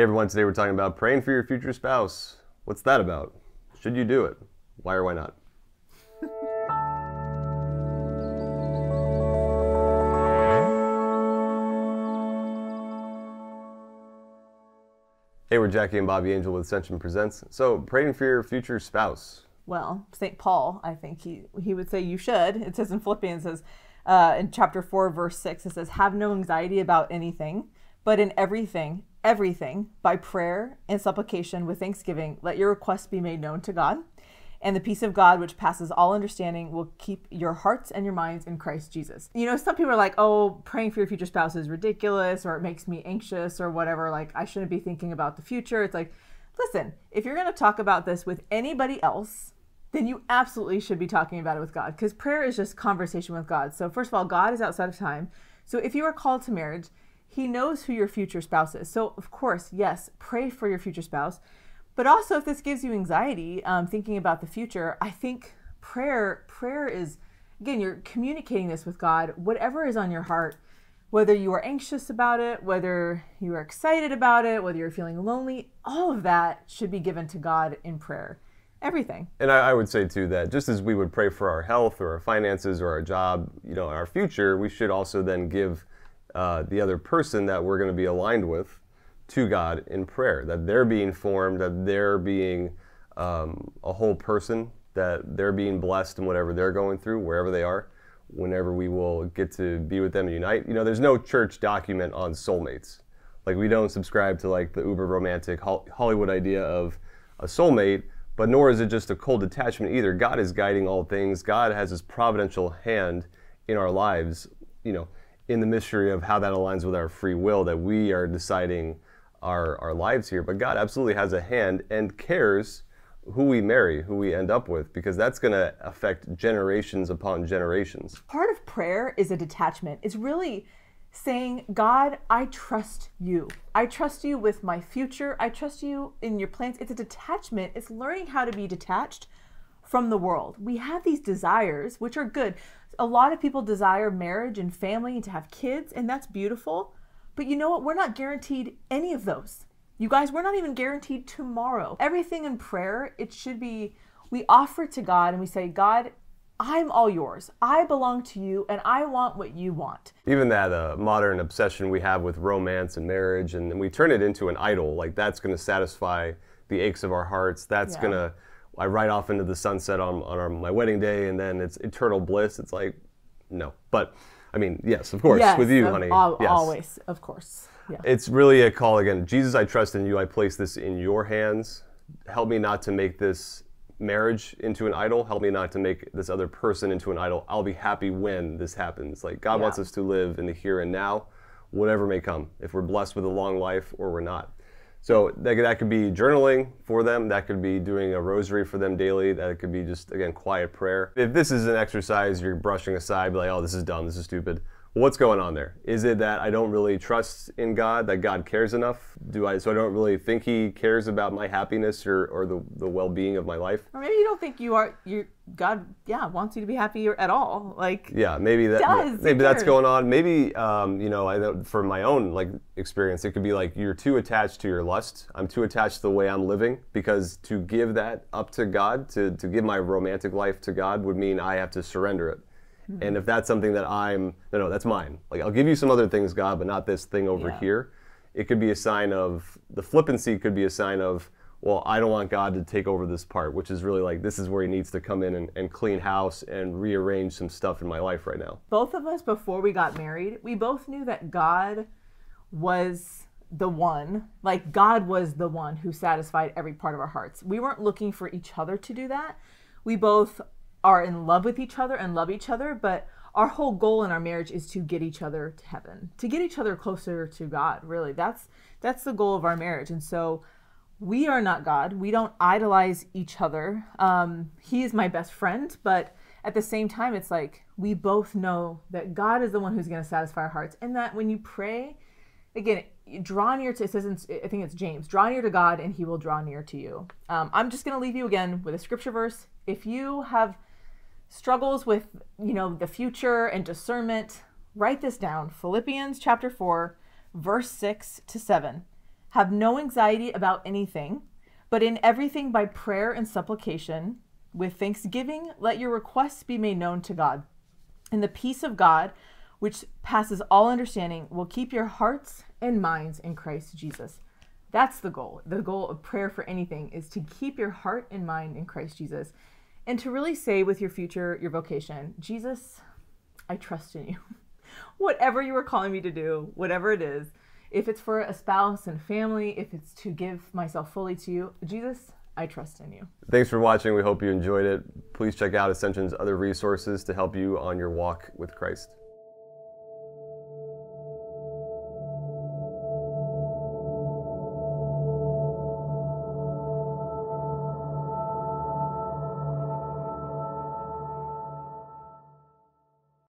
Hey everyone, today we're talking about praying for your future spouse. What's that about? Should you do it? Why or why not? Hey, we're Jackie and Bobby Angel with Ascension Presents. So, praying for your future spouse. Well, St. Paul, I think he, he would say you should. It says in Philippians, says uh, in chapter 4, verse 6, it says, Have no anxiety about anything, but in everything, everything, by prayer and supplication with thanksgiving, let your requests be made known to God and the peace of God, which passes all understanding, will keep your hearts and your minds in Christ Jesus. You know, some people are like, oh, praying for your future spouse is ridiculous or it makes me anxious or whatever. Like, I shouldn't be thinking about the future. It's like, listen, if you're going to talk about this with anybody else, then you absolutely should be talking about it with God because prayer is just conversation with God. So, first of all, God is outside of time. So, if you are called to marriage, He knows who your future spouse is. So, of course, yes, pray for your future spouse. But also, if this gives you anxiety, um, thinking about the future, I think prayer prayer is again you're communicating this with God. Whatever is on your heart, whether you are anxious about it, whether you are excited about it, whether you're feeling lonely, all of that should be given to God in prayer. Everything. And I, I would say too that just as we would pray for our health or our finances or our job, you know, our future, we should also then give uh, the other person that we're going to be aligned with to God in prayer, that they're being formed, that they're being um, a whole person, that they're being blessed in whatever they're going through, wherever they are, whenever we will get to be with them and unite. You know, there's no church document on soulmates. Like, we don't subscribe to like the uber romantic Hollywood idea of a soulmate, but nor is it just a cold detachment either. God is guiding all things, God has his providential hand in our lives, you know, in the mystery of how that aligns with our free will, that we are deciding our, our lives here, but God absolutely has a hand and cares who we marry, who we end up with, because that's going to affect generations upon generations. Part of prayer is a detachment. It's really saying, God, I trust you. I trust you with my future. I trust you in your plans. It's a detachment. It's learning how to be detached from the world. We have these desires, which are good. A lot of people desire marriage and family and to have kids, and that's beautiful. But you know what? We're not guaranteed any of those. You guys, we're not even guaranteed tomorrow. Everything in prayer, it should be we offer to God and we say, God, I'm all yours. I belong to you and I want what you want. Even that uh, modern obsession we have with romance and marriage, and, we turn it into an idol, like that's going to satisfy the aches of our hearts. That's yeah. going to, I ride off into the sunset on, on our, my wedding day and then it's eternal bliss. It's like, no. But I mean, yes, of course, yes, with you, of, honey. Al- yes. Always, of course. Yeah. It's really a call again. Jesus, I trust in you. I place this in your hands. Help me not to make this marriage into an idol. Help me not to make this other person into an idol. I'll be happy when this happens. Like God yeah. wants us to live in the here and now, whatever may come. If we're blessed with a long life or we're not. So that, that could be journaling for them. That could be doing a rosary for them daily. That could be just, again, quiet prayer. If this is an exercise you're brushing aside, be like, oh, this is dumb, this is stupid what's going on there? Is it that I don't really trust in God, that God cares enough? Do I so I don't really think He cares about my happiness or, or the, the well being of my life? Or maybe you don't think you are you God yeah wants you to be happy at all. Like yeah, maybe that does, maybe that's going on. Maybe um, you know I know for my own like experience, it could be like you're too attached to your lust. I'm too attached to the way I'm living because to give that up to God, to to give my romantic life to God would mean I have to surrender it Mm-hmm. And if that's something that I'm, no, no, that's mine. Like, I'll give you some other things, God, but not this thing over yeah. here. It could be a sign of, the flippancy could be a sign of, well, I don't want God to take over this part, which is really like, this is where He needs to come in and, and clean house and rearrange some stuff in my life right now. Both of us, before we got married, we both knew that God was the one, like God was the one who satisfied every part of our hearts. We weren't looking for each other to do that. We both are in love with each other and love each other, but our whole goal in our marriage is to get each other to heaven, to get each other closer to God. Really, that's that's the goal of our marriage. And so, we are not God. We don't idolize each other. Um, he is my best friend, but at the same time, it's like we both know that God is the one who's going to satisfy our hearts, and that when you pray, again, draw near to. It says, in, I think it's James, draw near to God, and He will draw near to you. Um, I'm just going to leave you again with a scripture verse. If you have struggles with, you know, the future and discernment, write this down. Philippians chapter 4, verse 6 to 7. Have no anxiety about anything, but in everything by prayer and supplication, with thanksgiving, let your requests be made known to God. And the peace of God, which passes all understanding, will keep your hearts and minds in Christ Jesus. That's the goal. The goal of prayer for anything is to keep your heart and mind in Christ Jesus and to really say with your future, your vocation, Jesus, I trust in you. whatever you are calling me to do, whatever it is, if it's for a spouse and family, if it's to give myself fully to you, Jesus, I trust in you. Thanks for watching. We hope you enjoyed it. Please check out Ascension's other resources to help you on your walk with Christ.